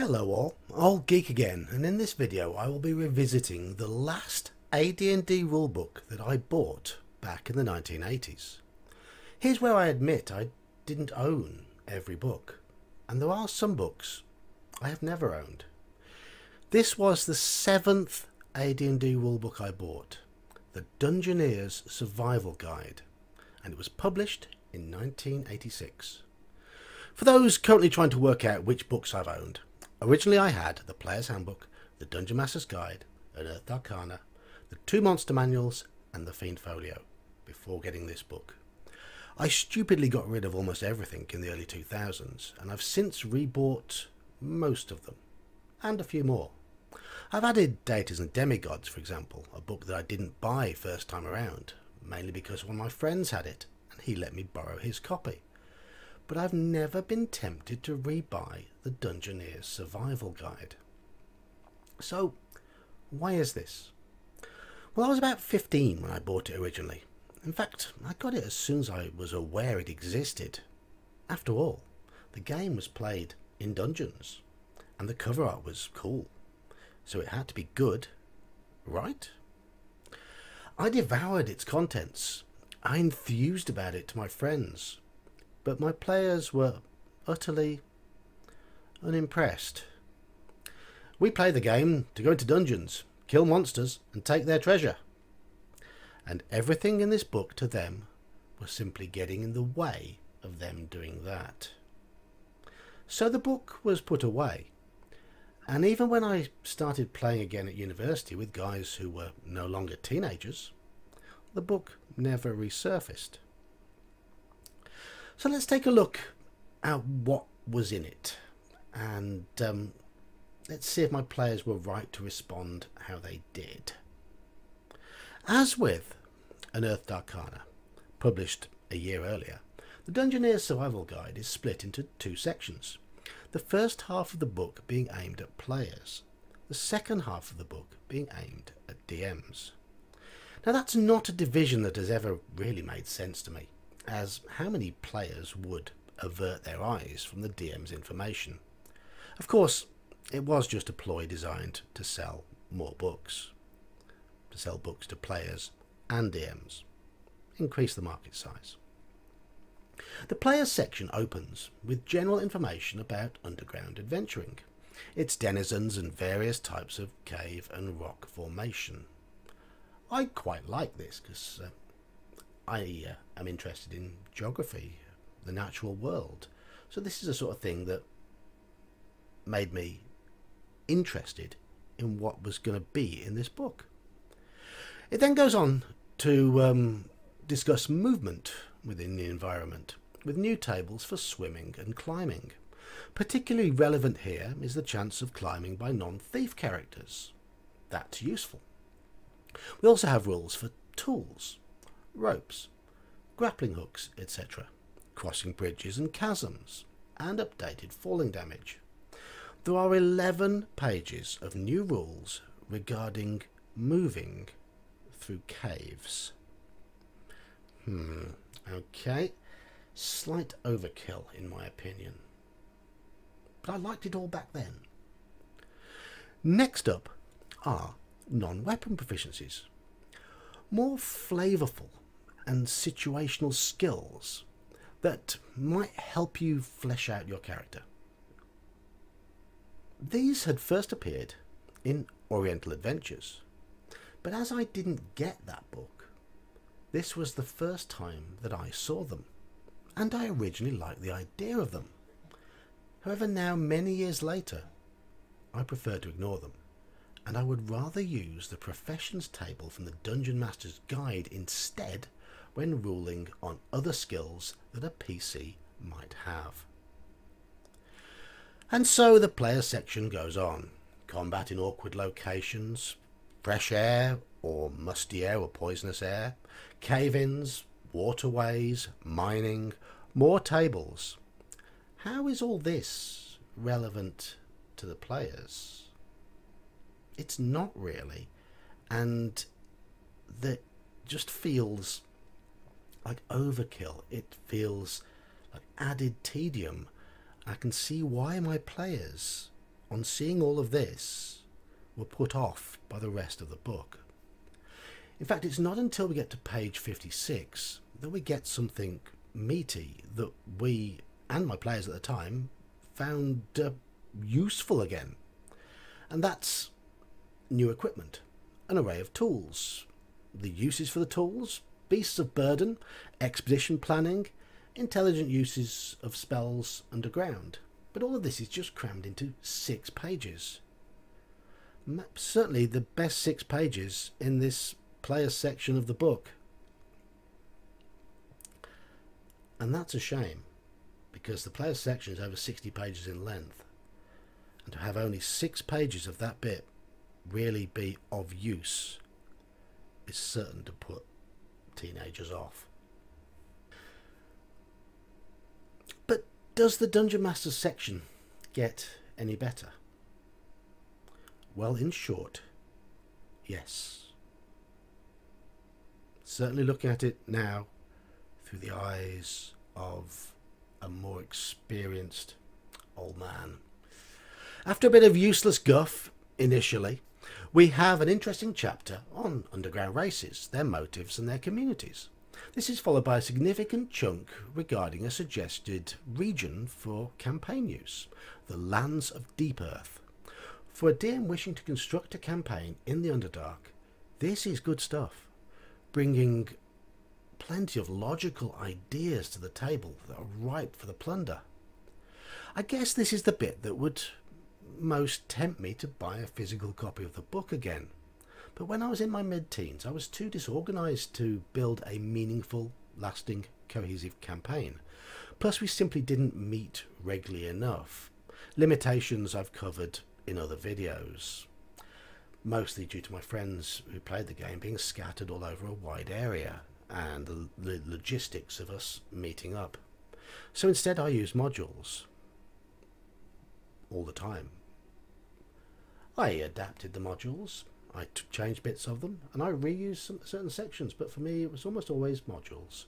Hello all, Old Geek again, and in this video I will be revisiting the last AD&D rulebook that I bought back in the 1980s. Here's where I admit I didn't own every book, and there are some books I have never owned. This was the seventh AD&D rulebook I bought, the Dungeoneer's Survival Guide, and it was published in 1986. For those currently trying to work out which books I've owned, Originally I had the Player's Handbook, the Dungeon Master's Guide, Unearthed Arcana, the two Monster Manuals, and the Fiend Folio, before getting this book. I stupidly got rid of almost everything in the early 2000s, and I've since rebought most of them, and a few more. I've added Deities and Demigods, for example, a book that I didn't buy first time around, mainly because one of my friends had it, and he let me borrow his copy but I've never been tempted to rebuy the Dungeoneer's Survival Guide. So, why is this? Well, I was about 15 when I bought it originally. In fact, I got it as soon as I was aware it existed. After all, the game was played in dungeons, and the cover art was cool, so it had to be good, right? I devoured its contents. I enthused about it to my friends, but my players were utterly unimpressed. We play the game to go into dungeons, kill monsters, and take their treasure. And everything in this book to them was simply getting in the way of them doing that. So the book was put away. And even when I started playing again at university with guys who were no longer teenagers, the book never resurfaced. So let's take a look at what was in it and um, let's see if my players were right to respond how they did. As with Unearthed Arcana, published a year earlier, the Dungeoneer's Survival Guide is split into two sections. The first half of the book being aimed at players, the second half of the book being aimed at DMs. Now that's not a division that has ever really made sense to me as how many players would avert their eyes from the DM's information? Of course, it was just a ploy designed to sell more books, to sell books to players and DMs, increase the market size. The players section opens with general information about underground adventuring, its denizens and various types of cave and rock formation. I quite like this because uh, I uh, am interested in geography, the natural world. So this is a sort of thing that made me interested in what was going to be in this book. It then goes on to um, discuss movement within the environment, with new tables for swimming and climbing. Particularly relevant here is the chance of climbing by non-thief characters. That's useful. We also have rules for tools, ropes, grappling hooks, etc., crossing bridges and chasms, and updated falling damage. There are 11 pages of new rules regarding moving through caves. Hmm, okay. Slight overkill, in my opinion. But I liked it all back then. Next up are non-weapon proficiencies. More flavourful and situational skills that might help you flesh out your character. These had first appeared in Oriental Adventures, but as I didn't get that book, this was the first time that I saw them, and I originally liked the idea of them. However, now many years later, I prefer to ignore them, and I would rather use the professions table from the Dungeon Master's Guide instead when ruling on other skills that a PC might have. And so the player section goes on. Combat in awkward locations, fresh air or musty air or poisonous air, cave-ins, waterways, mining, more tables. How is all this relevant to the players? It's not really. And that just feels like overkill. It feels like added tedium. I can see why my players on seeing all of this were put off by the rest of the book. In fact, it's not until we get to page 56 that we get something meaty that we and my players at the time found uh, useful again. And that's new equipment, an array of tools, the uses for the tools, beasts of burden, expedition planning, intelligent uses of spells underground. But all of this is just crammed into six pages. Certainly the best six pages in this players section of the book. And that's a shame because the players section is over 60 pages in length. And to have only six pages of that bit really be of use is certain to put teenagers off. But does the Dungeon Masters section get any better? Well, in short, yes. Certainly looking at it now through the eyes of a more experienced old man. After a bit of useless guff initially, we have an interesting chapter on underground races, their motives and their communities. This is followed by a significant chunk regarding a suggested region for campaign use, the lands of Deep Earth. For a DM wishing to construct a campaign in the Underdark, this is good stuff, bringing plenty of logical ideas to the table that are ripe for the plunder. I guess this is the bit that would most tempt me to buy a physical copy of the book again. But when I was in my mid-teens, I was too disorganized to build a meaningful, lasting, cohesive campaign. Plus, we simply didn't meet regularly enough. Limitations I've covered in other videos. Mostly due to my friends who played the game being scattered all over a wide area and the, the logistics of us meeting up. So instead I use modules all the time. I adapted the modules, I changed bits of them, and I reused some certain sections, but for me it was almost always modules.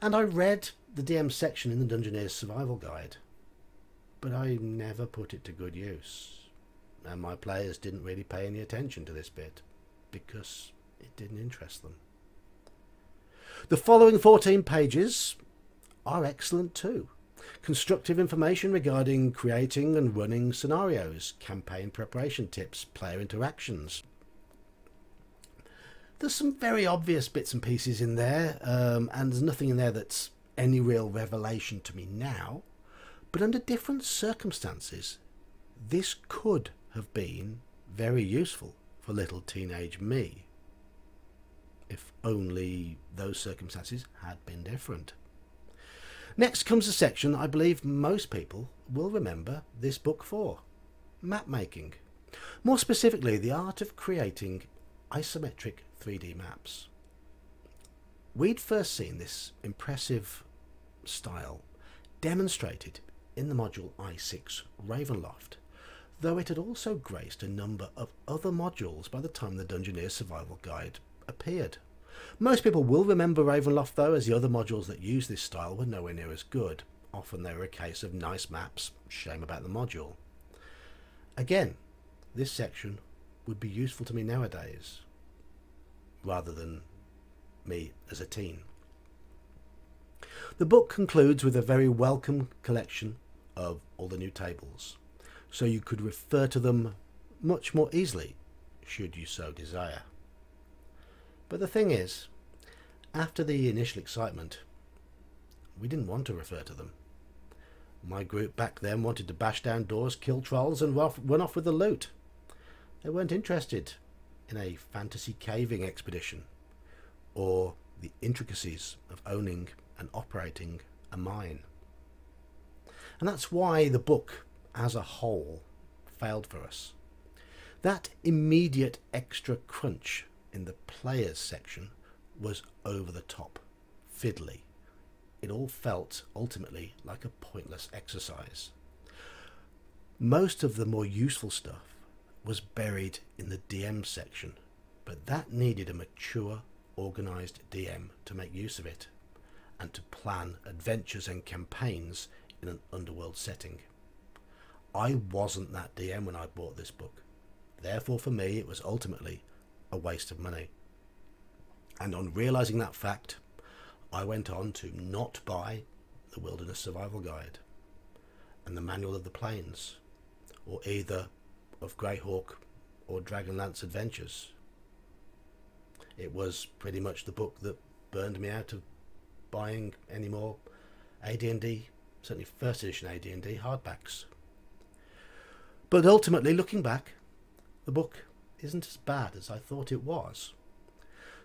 And I read the DM section in the Dungeoneer's Survival Guide, but I never put it to good use. And my players didn't really pay any attention to this bit, because it didn't interest them. The following 14 pages are excellent too. Constructive information regarding creating and running scenarios, campaign preparation tips, player interactions. There's some very obvious bits and pieces in there, um, and there's nothing in there that's any real revelation to me now. But under different circumstances, this could have been very useful for little teenage me if only those circumstances had been different. Next comes a section that I believe most people will remember this book for map making. More specifically, the art of creating isometric 3D maps. We'd first seen this impressive style demonstrated in the module I6 Ravenloft, though it had also graced a number of other modules by the time the Dungeoneer Survival Guide appeared. Most people will remember Ravenloft though, as the other modules that use this style were nowhere near as good. Often they were a case of nice maps, shame about the module. Again, this section would be useful to me nowadays, rather than me as a teen. The book concludes with a very welcome collection of all the new tables, so you could refer to them much more easily, should you so desire. But the thing is, after the initial excitement, we didn't want to refer to them. My group back then wanted to bash down doors, kill trolls, and run off with the loot. They weren't interested in a fantasy caving expedition or the intricacies of owning and operating a mine. And that's why the book as a whole failed for us. That immediate extra crunch in the players section was over the top, fiddly. It all felt ultimately like a pointless exercise. Most of the more useful stuff was buried in the DM section, but that needed a mature, organised DM to make use of it and to plan adventures and campaigns in an underworld setting. I wasn't that DM when I bought this book. Therefore, for me, it was ultimately a waste of money. And on realizing that fact, I went on to not buy the Wilderness Survival Guide and the Manual of the Planes, or either of Greyhawk or Dragonlance Adventures. It was pretty much the book that burned me out of buying any more AD&D, certainly first edition AD&D hardbacks. But ultimately, looking back, the book isn't as bad as I thought it was.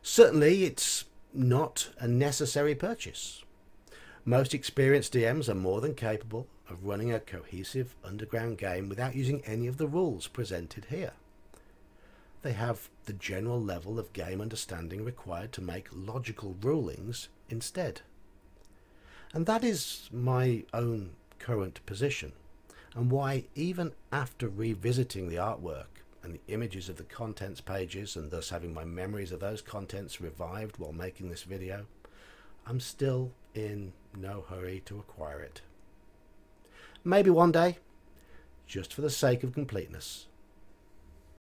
Certainly, it's not a necessary purchase. Most experienced DMs are more than capable of running a cohesive underground game without using any of the rules presented here. They have the general level of game understanding required to make logical rulings instead. And that is my own current position, and why even after revisiting the artwork and the images of the contents pages and thus having my memories of those contents revived while making this video, I'm still in no hurry to acquire it. Maybe one day, just for the sake of completeness,